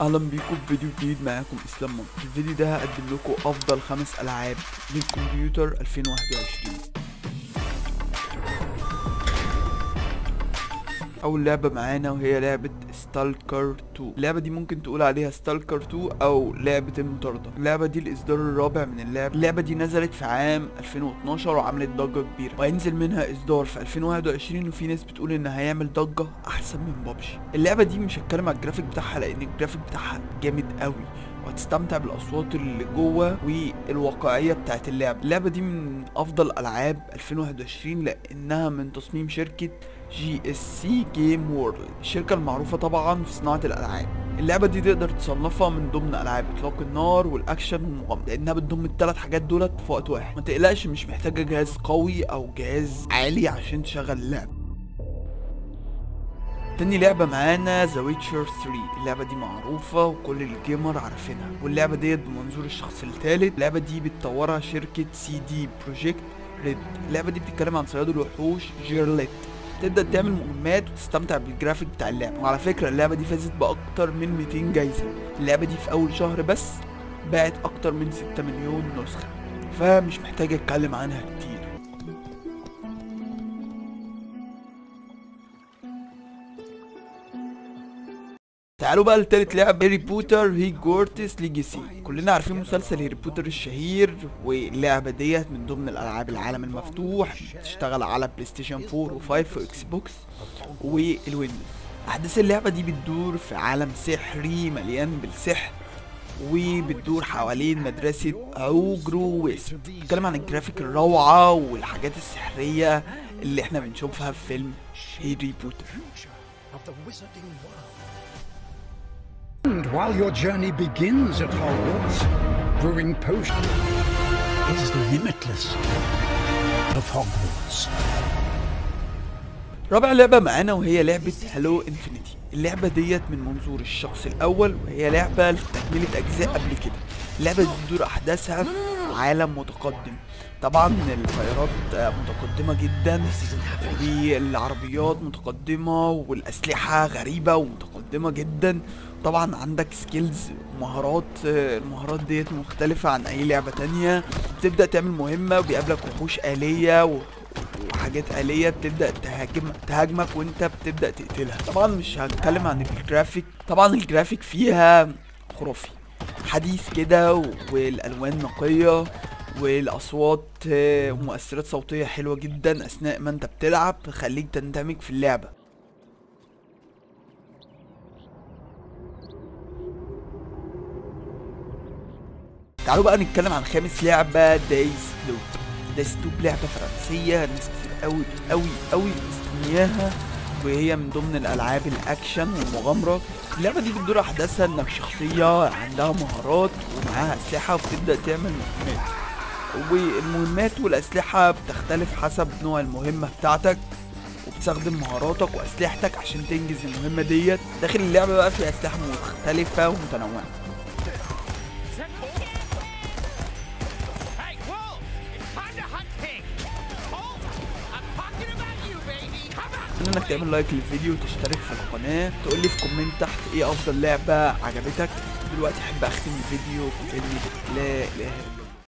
أهلا بيكم في فيديو جديد معاكم إسلام مصر في الفيديو ده هقدم لكم أفضل خمس ألعاب للكمبيوتر 2021 أول لعبة معانا وهي لعبة Stalker 2 اللعبة دي ممكن تقول عليها Stalker 2 أو لعبة المطاردة. اللعبة دي الإصدار الرابع من اللعبة. اللعبة دي نزلت في عام 2012 وعملت ضجة كبيرة. وهينزل منها إصدار في 2021 وفي ناس بتقول إن هيعمل ضجة أحسن من بابجي. اللعبة دي مش هتكلم على الجرافيك بتاعها لأن الجرافيك بتاعها جامد قوي وهتستمتع بالأصوات اللي جوه والواقعية بتاعت اللعبه اللعبة دي من أفضل ألعاب 2021 لأنها من تصميم شركة GSC Game World الشركة المعروفة طبعا في صناعة الألعاب. اللعبة دي تقدر تصنفها من ضمن ألعاب إطلاق النار والأكشن والمغامرة لأنها بتضم الثلاث حاجات دولت في وقت واحد. ما تقلقش مش محتاجة جهاز قوي أو جهاز عالي عشان تشغل اللعبه تاني لعبة معانا The Witcher 3 اللعبة دي معروفة وكل ال gamer عارفينها. واللعبة ديت بمنظور الشخص الثالث اللعبة دي بتطورها شركة CD Projekt Red اللعبة دي بتتكلم عن صياد الوحوش Geralt تبدأ تعمل مهمات وتستمتع بالجرافيك بتاع اللعبة. وعلى فكرة اللعبة دي فازت بأكتر من 200 جايزة. اللعبة دي في أول شهر بس باعت أكتر من 6 مليون نسخة. فمش محتاج أتكلم عنها كتير. تعالوا بقى لتالت لعبة Harry Potter Hogwarts Legacy. كلنا عارفين مسلسل Harry Potter الشهير واللعبة ديت من ضمن الألعاب العالم المفتوح بتشتغل على PlayStation 4 و5 و Xbox وال Windows. أحداث اللعبة دي بتدور في عالم سحري مليان بالسحر وبتدور حوالين مدرسة أوجرو ويسب بتتكلم عن الجرافيك الروعة والحاجات السحرية اللي إحنا بنشوفها في فيلم Harry Potter. And while your journey begins at Hogwarts, brewing potions is limitless of Hogwarts. رابع لعبة معانا وهي لعبة Halo Infinite اللعبة ديت من منظور الشخص الأول وهي لعبة لتكملة أجزاء قبل كده. اللعبة دي بتدور أحداثها في عالم متقدم. طبعا الطيارات متقدمة جدا والعربيات متقدمة والأسلحة غريبة ومتقدمة. جدا. طبعا عندك skills ومهارات آه، المهارات ديت مختلفة عن أي لعبة تانية. بتبدأ تعمل مهمة وبيقابلك وحوش آلية و... وحاجات آلية بتبدأ تهاجم تهاجمك وأنت بتبدأ تقتلها. طبعا مش هتكلم عن الجرافيك طبعا الجرافيك فيها خرافي. حديث كده و- والألوان نقية والأصوات آه، ومؤثرات صوتية حلوة جدا أثناء ما أنت بتلعب تخليك تندمج في اللعبة. تعالوا بقى نتكلم عن خامس لعبة Deathloop Deathloop لعبة فرنسية ناس كتير قوي قوي قوي مستنياها وهي من ضمن الألعاب الأكشن والمغامرة. اللعبة دي بتدور أحداثها إنك شخصية عندها مهارات ومعاها أسلحة وبتبدأ تعمل مهمات. والمهمات والأسلحة بتختلف حسب نوع المهمة بتاعتك وبتستخدم مهاراتك وأسلحتك عشان تنجز المهمة ديت. داخل اللعبة بقى فيها أسلحة مختلفة ومتنوعة. اتمنى انك تعمل like للفيديو وتشترك في القناة. تقول لي في comment تحت إيه افضل لعبة عجبتك. دلوقتي احب اختم الفيديو بكلمة لا اله الا